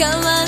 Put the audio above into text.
Come on.